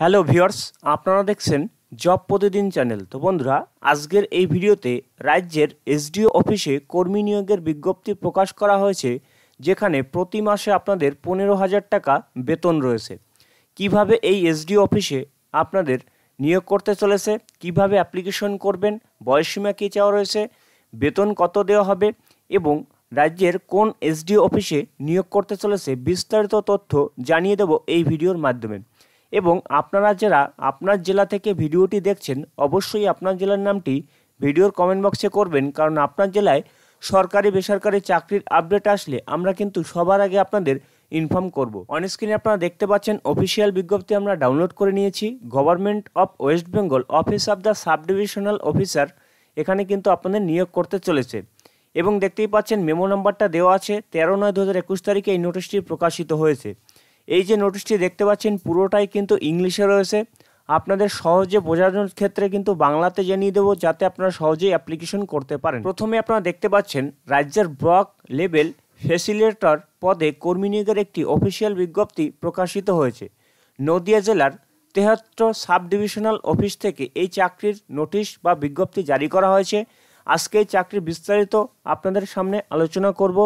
Hello viewers, আপনারা দেখছেন job প্রতিদিন চ্যানেল। তো বন্ধুরা, আজকের এই ভিডিওতে রাজ্যের এসডিও অফিসে কর্মী নিয়োগের বিজ্ঞপ্তি প্রকাশ করা হয়েছে, যেখানে প্রতি মাসে আপনাদের পনেরো হাজার টাকা বেতন রয়েছে। কীভাবে এই এসডিও অফিসে আপনাদের নিয়োগ করতে চলেছে, কীভাবে অ্যাপ্লিকেশন করবেন বয়সসীমা কী চাওয়া রয়েছে, বেতন কত দেওয়া হবে, এবং রাজ্যের কোন এসডিও অফিসে নিয়োগ করতে চলেছে বিস্তারিত তথ্য জানিয়ে দেব এই ভিডিওর মাধ্যমে। এবং আপনারা যারা আপনার জেলা থেকে ভিডিওটি দেখছেন, অবশ্যই আপনার জেলার নামটি ভিডিওর কমেন্ট বক্সে করবেন, কারণ আপনার জেলায় সরকারি বেসরকারি চাকরির আপডেট আসলে আমরা কিন্তু সবার আগে আপনাদের ইনফর্ম করব। অনস্ক্রিনে আপনারা দেখতে পাচ্ছেন অফিসিয়াল বিজ্ঞপ্তি আমরা ডাউনলোড করে নিয়েছি government of West Bengal office of the sub divisional officer এখানে কিন্তু আপনাদের নিয়োগ করতে চলেছে। এবং দেখতেই পাচ্ছেন মেমো নাম্বারটা দেওয়া আছে, তেরো নয় দু তারিখে এই নোটিশটি প্রকাশিত হয়েছে। এই যে নোটিশটি দেখতে পাচ্ছেন, পুরোটাই কিন্তু ইংলিশে রয়েছে। আপনাদের সহজে বোঝানোর ক্ষেত্রে কিন্তু বাংলাতে জানিয়ে দেবো, যাতে আপনারা সহজেই অ্যাপ্লিকেশন করতে পারেন। প্রথমে আপনারা দেখতে পাচ্ছেন, রাজ্যের ব্লক লেভেল ফেসিলেটর পদে কর্মী নিয়োগের একটি অফিসিয়াল বিজ্ঞপ্তি প্রকাশিত হয়েছে। নদিয়া জেলার তেহাত্তর সাব ডিভিশনাল অফিস থেকে এই চাকরির নোটিশ বা বিজ্ঞপ্তি জারি করা হয়েছে। আজকে এই চাকরির বিস্তারিত আপনাদের সামনে আলোচনা করব,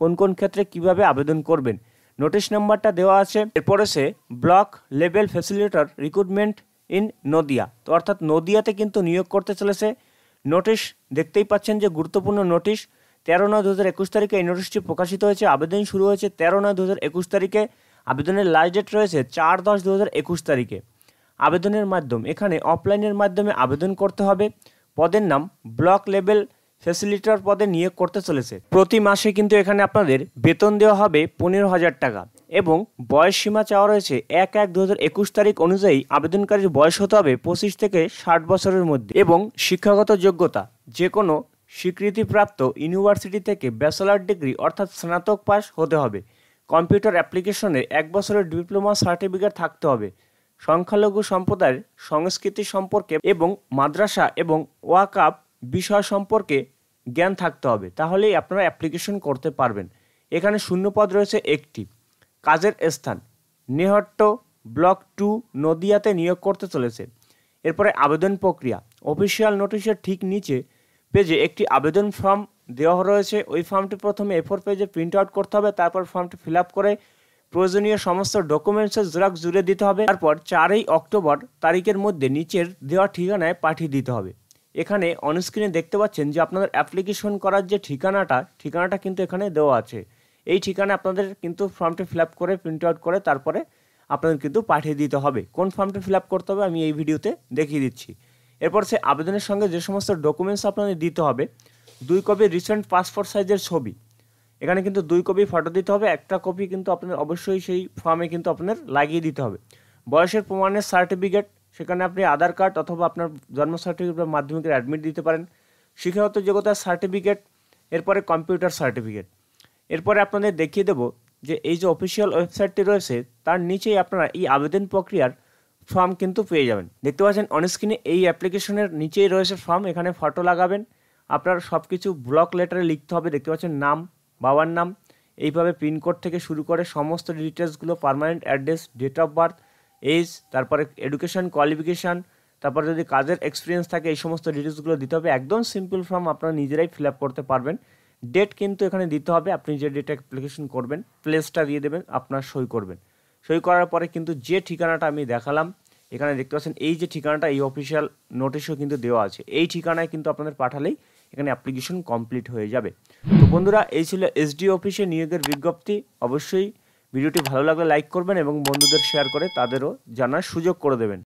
কোন কোন ক্ষেত্রে কীভাবে আবেদন করবেন। নোটিশ নাম্বারটা দেওয়া আছে। এরপরে সে block level facilitator recruitment in Nadia. তো অর্থাৎ নদিয়াতে কিন্তু নিয়োগ করতে চলেছে। নোটিশ দেখতেই পাচ্ছেন যে গুরুত্বপূর্ণ নোটিশ, তেরো নয় দু হাজার একুশ তারিখে এই নোটিশটি প্রকাশিত হয়েছে। আবেদন শুরু হয়েছে তেরো নয় দু হাজার একুশ তারিখে। আবেদনের লাস্ট ডেট রয়েছে চার দশ দু হাজার একুশ তারিখে। আবেদনের মাধ্যম, এখানে অফলাইনের মাধ্যমে আবেদন করতে হবে। পদের নাম ব্লক লেভেল ফ্যাসিলিটার পদে নিয়োগ করতে চলেছে। প্রতি মাসে কিন্তু এখানে আপনাদের বেতন দেওয়া হবে পনেরো হাজার টাকা এবং বয়স সীমা চাওয়া রয়েছে এক এক দু হাজার একুশ তারিখ অনুযায়ী আবেদনকারীর বয়স হতে হবে পঁচিশ থেকে ষাট বছরের মধ্যে এবং শিক্ষাগত যোগ্যতা যে কোনো স্বীকৃতিপ্রাপ্ত ইউনিভার্সিটি থেকে ব্যাচেলার ডিগ্রি অর্থাৎ স্নাতক পাস হতে হবে। কম্পিউটার অ্যাপ্লিকেশনে এক বছরের ডিপ্লোমা সার্টিফিকেট থাকতে হবে। সংখ্যালঘু সম্প্রদায়ের সংস্কৃতি সম্পর্কে এবং মাদ্রাসা এবং ওয়াকাপ বিষয় সম্পর্কে জ্ঞান থাকতে হবে। তাহলেই আপনারা অ্যাপ্লিকেশন করতে পারবেন। এখানে শূন্যপদ রয়েছে একটি। কাজের স্থান। নেহট্ট ব্লক টু নদিয়াতে নিয়োগ করতে চলেছে। এরপরে আবেদন প্রক্রিয়া। অফিসিয়াল নোটিশের ঠিক নিচে পেজে একটি আবেদন ফর্ম দেওয়া রয়েছে। ওই ফর্মটি প্রথমে এফোর পেজে প্রিন্ট আউট করতে হবে। তারপর ফর্মটি ফিল আপ করে প্রয়োজনীয় সমস্ত ডকুমেন্টসের জেরক্স জুড়ে দিতে হবে। তারপর চারই অক্টোবর তারিখের মধ্যে নিচের দেওয়া ঠিকানায় পাঠিয়ে দিতে হবে। এখানে অনস্ক্রিনে দেখতে পাচ্ছেন যে আপনাদের অ্যাপ্লিকেশন করার যে ঠিকানাটা ঠিকানাটা কিন্তু এখানে দেওয়া আছে। এই ঠিকানা আপনাদের কিন্তু ফর্মটি ফিল করে প্রিন্ট আউট করে তারপরে আপনাদের কিন্তু পাঠিয়ে দিতে হবে। কোন ফর্মটি ফিল করতে হবে আমি এই ভিডিওতে দেখিয়ে দিচ্ছি। এরপর সে আবেদনের সঙ্গে যে সমস্ত ডকুমেন্টস আপনাদের দিতে হবে, দুই কপি রিসেন্ট পাসপোর্ট সাইজের ছবি। এখানে কিন্তু দুই কপি ফটো দিতে হবে, একটা কপি কিন্তু আপনাদের অবশ্যই সেই ফর্মে কিন্তু আপনাদের লাগিয়ে দিতে হবে। বয়সের প্রমাণের সার্টিফিকেট সেখানে আপনি আধার কার্ড অথবা আপনার জন্ম সার্টিফিকেট বা মাধ্যমিকের অ্যাডমিট দিতে পারেন। শিক্ষাগত যোগ্যতার সার্টিফিকেট এরপরে কম্পিউটার সার্টিফিকেট এরপরে আপনাদের দেখিয়ে দেবো যে এই যে অফিসিয়াল ওয়েবসাইটটি রয়েছে, তার নিচেই আপনারা এই আবেদন প্রক্রিয়ার ফর্ম কিন্তু পেয়ে যাবেন। দেখতে পাচ্ছেন অনস্ক্রিনে এই অ্যাপ্লিকেশনের নিচেই রয়েছে ফর্ম এখানে ফটো লাগাবেন। আপনার সব কিছু ব্লক লেটারে লিখতে হবে। দেখতে পাচ্ছেন, নাম, বাবার নাম, এইভাবে পিনকোড থেকে শুরু করে সমস্ত ডিটেলসগুলো permanent address date of birth age তারপরে এডুকেশন কোয়ালিফিকেশান তারপরে যদি কাজের এক্সপিরিয়েন্স থাকে, এই সমস্ত ডিটেলসগুলো দিতে হবে। একদম সিম্পল ফর্ম আপনারা নিজেরাই ফিল আপ করতে পারবেন। ডেট কিন্তু এখানে দিতে হবে, আপনি যে ডেট অ্যাপ্লিকেশন করবেন প্লেসটা দিয়ে দেবেন, আপনার সই করবেন। সই করার পরে কিন্তু যে ঠিকানাটা আমি দেখালাম, এখানে দেখতে পাচ্ছেন, এই যে ঠিকানাটা, এই অফিসিয়াল নোটিশও কিন্তু দেওয়া আছে। এই ঠিকানায় কিন্তু আপনাদের পাঠালেই এখানে অ্যাপ্লিকেশন কমপ্লিট হয়ে যাবে। তো বন্ধুরা, এই ছিল এসডি অফিসে নিয়োগের বিজ্ঞপ্তি। অবশ্যই ভিডিওটি ভালো লাগলে লাইক করবেন এবং বন্ধুদের শেয়ার করে তাদেরও জানার সুযোগ করে দেবেন।